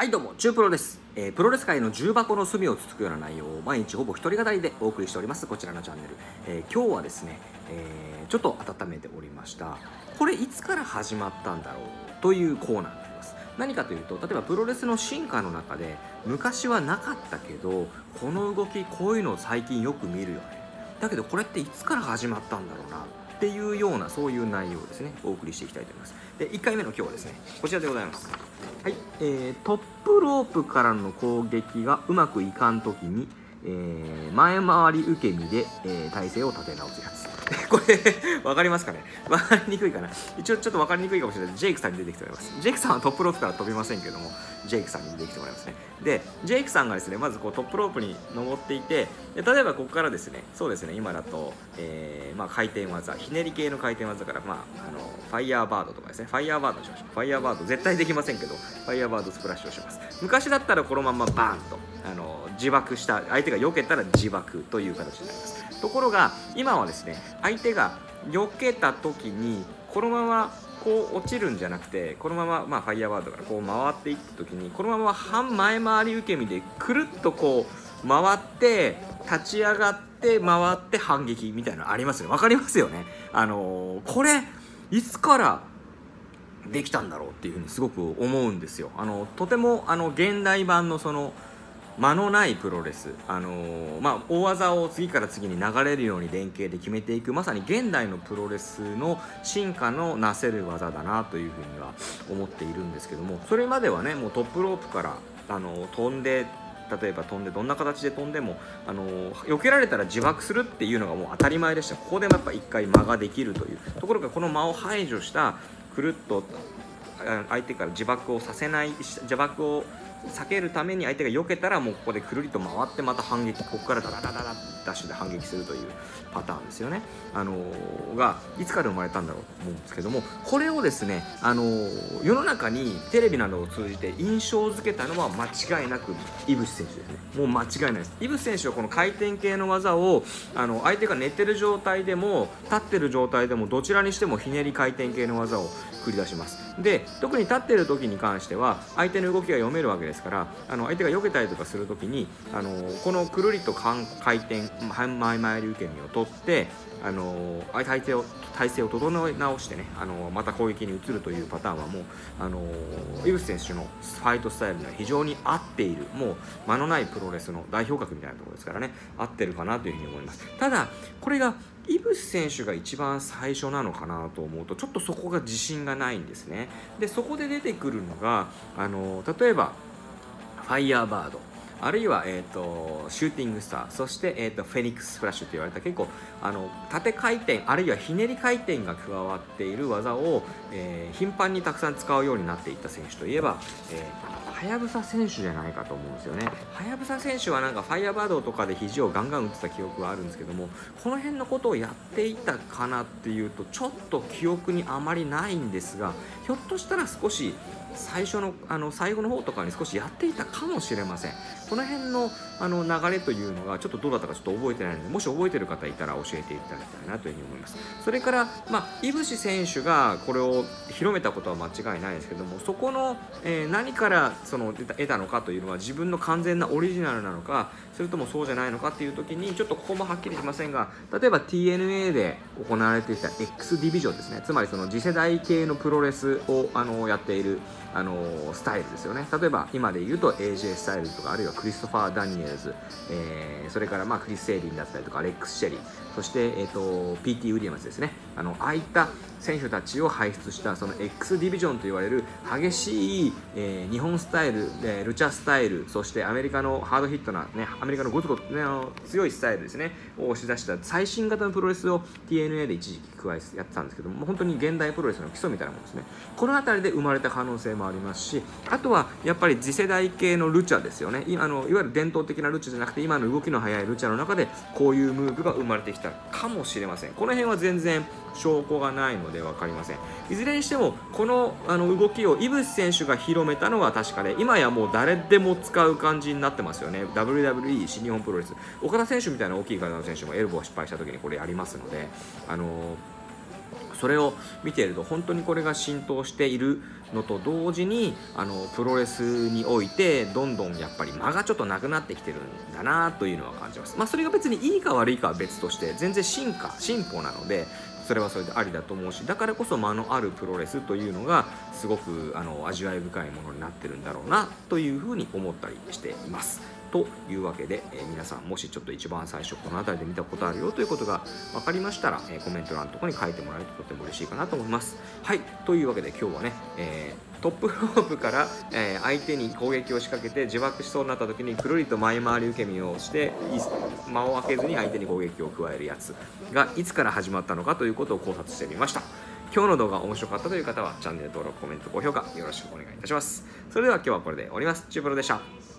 はいどうも中プロです、えープロレス界の重箱の隅をつつくような内容を毎日ほぼ一人語りでお送りしております。こちらのチャンネル、えー今日はですね、えーちょっと温めておりました。これいつから始まったんだろうというコーナーになります。何かというと例えばプロレスの進化の中で昔はなかったけどこの動きこういうのを最近よく見るよね。だけどこれっていつから始まったんだろうな。っていうようなそういう内容ですね。お送りしていきたいと思います。で1回目の今日はですねこちらでございます。はい、えートップロープからの攻撃がうまくいかん時に、えー前回り受け身で、えー体勢を立て直す。やつ これ分かりますかね？分かりにくいかな？一応ちょっと分かりにくいかもしれない。ジェイクさんに出てきてもらいます。ジェイクさんはトップロープから飛びませんけどもジェイクさんに出てきてもらいますね。でジェイクさんがですねまずこうトップロープに登っていて例えばここからですねそうですね今だと、えーまあ、回転技ひねり系の回転技から、まあ、あのファイヤーバードとかですね。ファイヤーバードにしましょう。ファイヤーバード絶対できませんけどファイヤーバードスプラッシュをします。昔だったらこのままバーンとあの自爆した相手が避けたら自爆という形になります。ところが今はですね相手が避けた時にこのままこう落ちるんじゃなくてこのまま、まあ、ファイヤーバードからこう回っていった時にこのまま半前回り受け身でくるっとこう回って立ち上がって回って反撃みたいなのありますよね。わかりますよね。あのーこれいつからできたんだろうっていうふうにすごく思うんですよ。あのとてもあの現代版のその間のないプロレス、あのーまあ、大技を次から次に流れるように連携で決めていく。まさに現代のプロレスの進化のなせる技だなというふうには思っているんですけども。それまではねもうトップロープから、あのー飛んで例えば飛んでどんな形で飛んでも、あの避けられたら自爆するっていうのがもう当たり前でした。ここでもやっぱ一回間ができるという。ところがこの間を排除したくるっと相手から自爆をさせない自爆を避けるために相手が避けたらもうここでくるりと回ってまた反撃ここからダダダダダダッシュで反撃するというパターンですよね、あのーがいつから生まれたんだろうと思うんですけどもこれをですね、あの世の中にテレビなどを通じて印象付けたのは間違いなく井渕選手ですね。もう間違いないです。井渕選手はこの回転系の技をあの相手が寝てる状態でも立ってる状態でもどちらにしてもひねり回転系の技を繰り出します。で特に立ってる時に関しては相手の動きが読めるわけですからあの相手が避けたりとかする時にあのこのくるりと回転半前回り受け身を取ってあの体勢を体勢を整え直してねあのまた攻撃に移るというパターンはもうあの井渕選手のファイトスタイルには非常に合っているもう間のないプロレスの代表格みたいなところですからね合ってるかなというふうに思います。ただこれが井渕選手が一番最初なのかなと思うとちょっとそこが自信がないんですね。でそこで出てくるのがあの例えばファイヤーバード。あるいは、えー、とシューティングスターそして、えー、とフェニックスフラッシュと言われた結構あの縦回転あるいはひねり回転が加わっている技を、えー頻繁にたくさん使うようになっていった選手といえば、えーはやぶさ選手じゃないかと思うんですよね。はやぶさ選手はなんかファイヤーバードとかで肘をガンガン打ってた記憶があるんですけどもこの辺のことをやっていたかなっていうとちょっと記憶にあまりないんですがひょっとしたら少し最初のあの最後の方とかに少しやっていたかもしれません。この辺のあの流れというのがちょっとどうだったかちょっと覚えてないのでもし覚えてる方いたら教えていただきたいなというふうに思います。それから、まあ、井渕選手がこれを広めたことは間違いないですけどもそこの、えー何からその得た得たのかというのは自分の完全なオリジナルなのかそれともそうじゃないのかっていう時にちょっとここもはっきりしませんが例えば TNA で行われていた X ディビジョンですね。つまりその次世代系のプロレスをあのやっているあのスタイルですよね。例えば今で言うと AJ スタイルとかあるいはクリストファー・ダニエルズ、えーそれからまあクリス・セイリンだったりとかアレックス・シェリーそして、えー、と PT・ ウィリアムズですね。あのああいった選手たちを輩出したその X ディビジョンと言われる激しい、えー日本スタイル、えールチャスタイルそしてアメリカのハードヒットな、ね、アメリカのゴツゴツ、ね、強いスタイルですねを押し出した最新型のプロレスを TNA で一時期加えやってたんですけども本当に現代プロレスの基礎みたいなものですね。この辺りで生まれた可能性もありますしあとはやっぱり次世代系のルチャですよね。いあのいわゆる伝統的なルチャじゃなくて今の動きの速いルチャの中でこういうムーブが生まれてきたかもしれません。この辺は全然証拠がないので分かりません。いずれにしてもこのあの動きを井渕選手が広めたのは確かで今やもう誰でも使う感じになってますよね。WWE 新日本プロレス。岡田選手みたいな大きい体の選手もエルボー失敗した時にこれやりますのであのそれを見ていると本当にこれが浸透しているのと同時にあのプロレスにおいてどんどんやっぱり間がちょっとなくなってきてるんだなというのは感じます。まあ、それが別にいいか悪いかは別として全然進化進歩なのでそれはそれでありだと思うしだからこそ間のあるプロレスというのがすごくあの味わい深いものになってるんだろうなというふうに思ったりしています。というわけで、えー、皆さんもしちょっと一番最初この辺りで見たことあるよということが分かりましたら、えー、コメント欄のとこに書いてもらえるととても嬉しいかなと思います。はいというわけで今日はね、えー、トップロープから、え相手に攻撃を仕掛けて自爆しそうになった時にくるりと前回り受け身をして間を空けずに相手に攻撃を加えるやつがいつから始まったのかということを考察してみました。今日の動画面白かったという方はチャンネル登録、コメント、高評価よろしくお願いいたします。それでは今日はこれで終わります。チューブロでした。